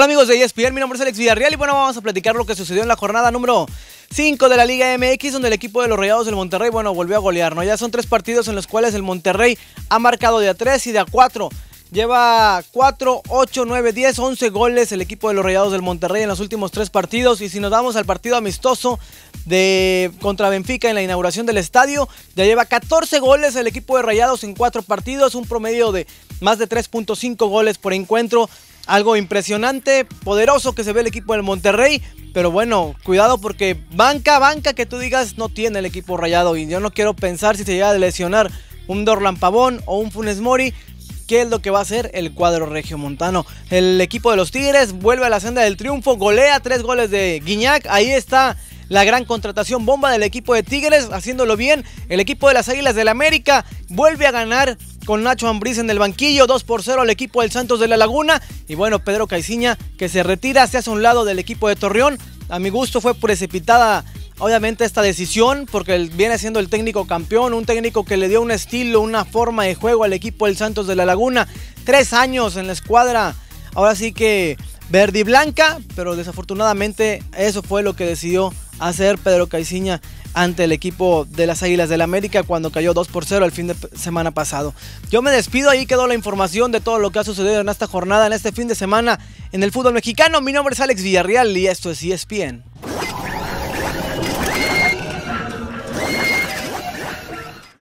Hola amigos de ESPN, mi nombre es Alex Villarreal y bueno, vamos a platicar lo que sucedió en la jornada número 5 de la Liga MX, donde el equipo de los Rayados del Monterrey, bueno, volvió a golear, ¿no? Ya son tres partidos en los cuales el Monterrey ha marcado de a 3 y de a 4. Lleva 4, 8, 9, 10, 11 goles el equipo de los Rayados del Monterrey en los últimos tres partidos. Y si nos vamos al partido amistoso de contra Benfica en la inauguración del estadio, ya lleva 14 goles el equipo de Rayados en cuatro partidos, un promedio de más de 3.5 goles por encuentro. Algo impresionante, poderoso que se ve el equipo del Monterrey. Pero bueno, cuidado porque banca, banca que tú digas no tiene el equipo rayado. Y yo no quiero pensar si se llega a lesionar un Dorlan Pavón o un Funes Mori qué es lo que va a hacer el cuadro regiomontano. El equipo de los Tigres vuelve a la senda del triunfo, golea tres goles de Guiñac. Ahí está la gran contratación bomba del equipo de Tigres, haciéndolo bien. El equipo de las Águilas del América vuelve a ganar con Nacho Ambriz en el banquillo, 2 por 0 al equipo del Santos de la Laguna. Y bueno, Pedro Caiciña que se retira, se hace a un lado del equipo de Torreón. A mi gusto fue precipitada obviamente esta decisión porque viene siendo el técnico campeón, un técnico que le dio un estilo, una forma de juego al equipo del Santos de la Laguna. Tres años en la escuadra, ahora sí que verde y blanca, pero desafortunadamente eso fue lo que decidió hacer Pedro Caiciña ante el equipo de las Águilas del América cuando cayó 2 por 0 el fin de semana pasado. Yo me despido, ahí quedó la información de todo lo que ha sucedido en esta jornada, en este fin de semana en el fútbol mexicano. Mi nombre es Alex Villarreal y esto es ESPN.